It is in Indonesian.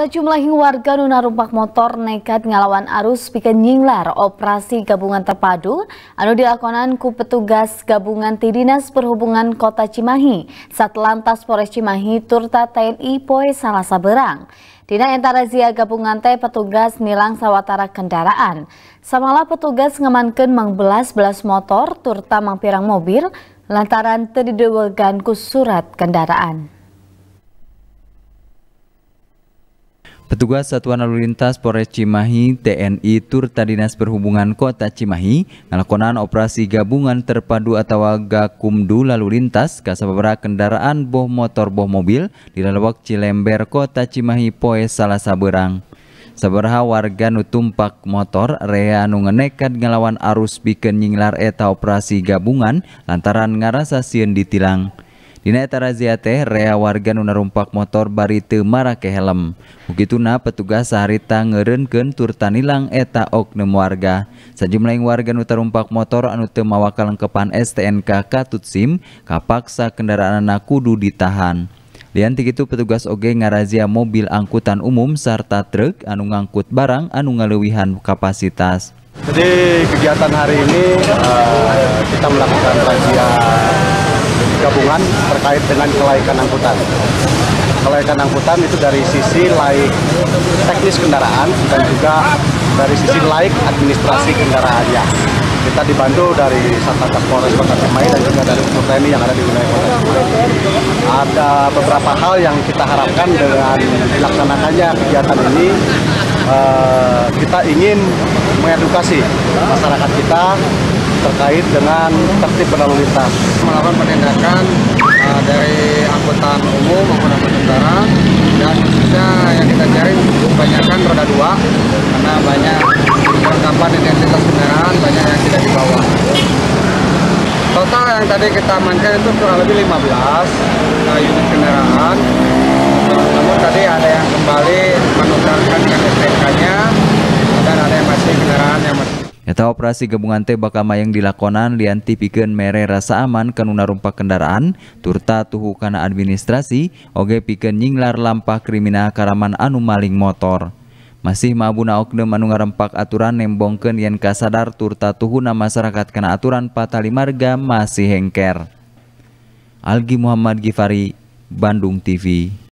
Sejumlah warga Nuna Rumpak Motor nekat ngalawan arus pikeun nyinglar operasi gabungan terpadu anu dilakonan ku petugas gabungan ti Dinas Perhubungan Kota Cimahi Satlantas Polres Cimahi turta TNI Poe Salasa Berang. Dina entara zia gabungan teh petugas nilang sawatara kendaraan. Samalah petugas ngamankeun mang belas-belas motor turta mang pirang mobil lantaran teu didewegan ku surat kendaraan. Petugas Satuan Lalu Lintas Polres Cimahi TNI Turta Dinas Perhubungan Kota Cimahi ngalakonan operasi gabungan terpadu atau Gakumdu Lalu Lintas ke sababara kendaraan boh motor boh mobil di lalawak Cilember Kota Cimahi poe salah saberang. Sabaraha warga nutumpak motor rea anu ngenekat ngelawan arus bikin nyinglar eta operasi gabungan lantaran ngarasa sieun ditilang. Dina razia teh rea warga nu narumpak motor bari teu marake helm. Begituna petugas saharita ngeureunkeun tur tanilang eta oknum warga. Sajumlah warga nu tarumpak motor anu teu mawa STNK katut SIM kapaksa kendaraanna kudu ditahan. Lian itu petugas oge ngarazia mobil angkutan umum serta truk anu ngangkut barang anu ngalewihan kapasitas. Jadi kegiatan hari ini uh, kita melakukan razia gabungan terkait dengan kelaikan angkutan. Kelaikan angkutan itu dari sisi laik teknis kendaraan dan juga dari sisi laik administrasi kendaraannya. Kita dibantu dari Satlantas Polres Kota Cimahi dan juga dari unsur TNI yang ada di wilayah Kota Cimahi. Ada beberapa hal yang kita harapkan dengan dilaksanakannya kegiatan ini uh, kita ingin mengedukasi masyarakat kita terkait dengan tertib berlalu lintas. Melakukan penindakan uh, dari angkutan umum maupun angkutan barang dan khususnya yang kita cari kebanyakan roda dua karena banyak perlengkapan identitas kendaraan banyak yang tidak dibawa. Total yang tadi kita amankan itu kurang lebih 15 uh, unit kendaraan. Namun tadi ada yang kembali menukarkan dengan STNK-nya dan ada yang masih kendaraan yang masih Eta operasi gabungan teh bakal mayang dilakonan lianti pikeun mere rasa aman kanuna rumpak kendaraan turta tuhu kana administrasi oge pikeun nyinglar lampah kriminal karaman anu maling motor. Masih mabuna oknum anu ngarempak aturan nembongkeun yen kasadar turta tuhuna masyarakat kana aturan patali marga masih hengker. Algi Muhammad Gifari, Bandung TV